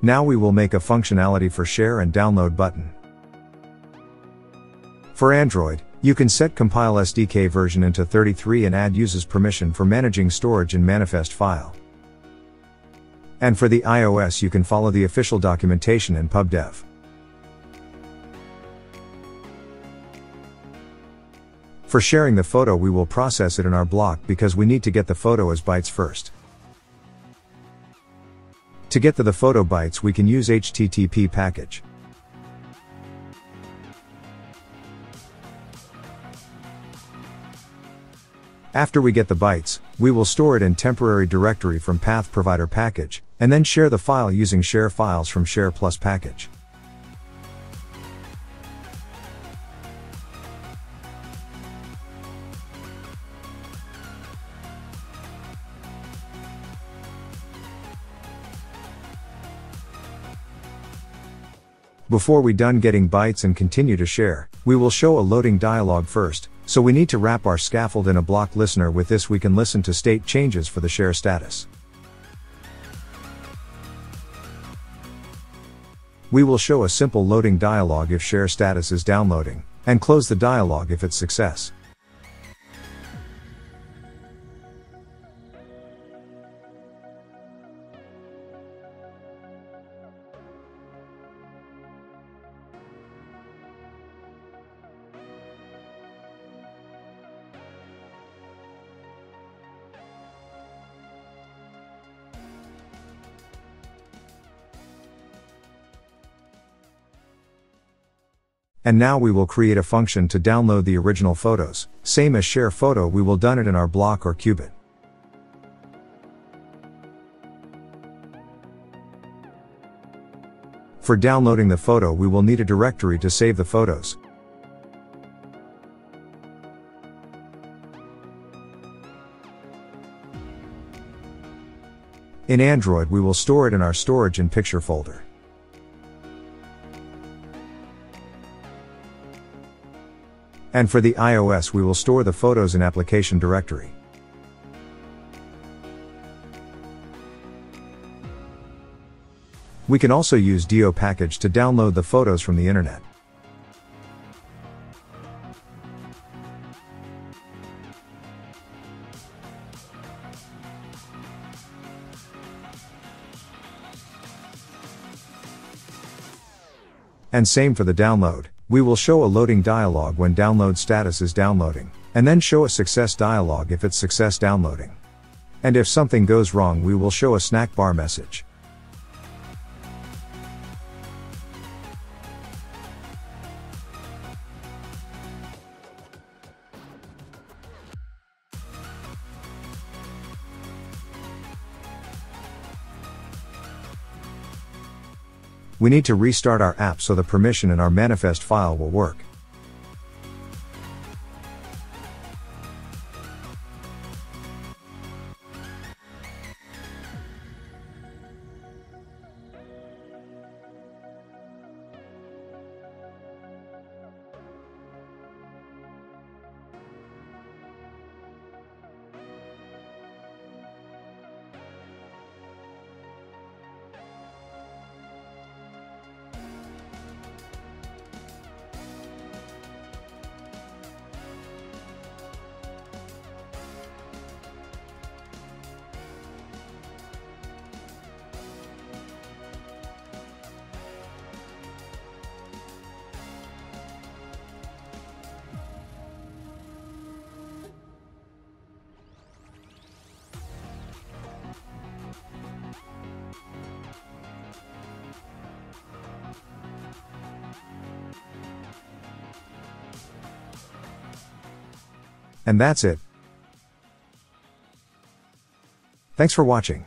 Now we will make a functionality for share and download button. For Android, you can set compile SDK version into 33 and add uses permission for managing storage in manifest file. And for the iOS you can follow the official documentation in PubDev. For sharing the photo we will process it in our BLoC because we need to get the photo as bytes first. To get to the photo bytes we can use HTTP package. After we get the bytes, we will store it in temporary directory from path provider package, and then share the file using share files from share plus package. Before we done getting bytes and continue to share, we will show a loading dialog first, so we need to wrap our scaffold in a Bloc listener with this we can listen to state changes for the share status. We will show a simple loading dialog if share status is downloading, and close the dialog if it's success. And now we will create a function to download the original photos, same as share photo we will done it in our BLoC or cubit. For downloading the photo we will need a directory to save the photos. In Android we will store it in our storage and picture folder. And for the iOS we will store the photos in application directory. We can also use Dio package to download the photos from the internet. And same for the download. We will show a loading dialog when download status is downloading, and then show a success dialog if it's success downloading. And if something goes wrong we will show a snack bar message. We need to restart our app so the permission in our manifest file will work. And that's it. Thanks for watching.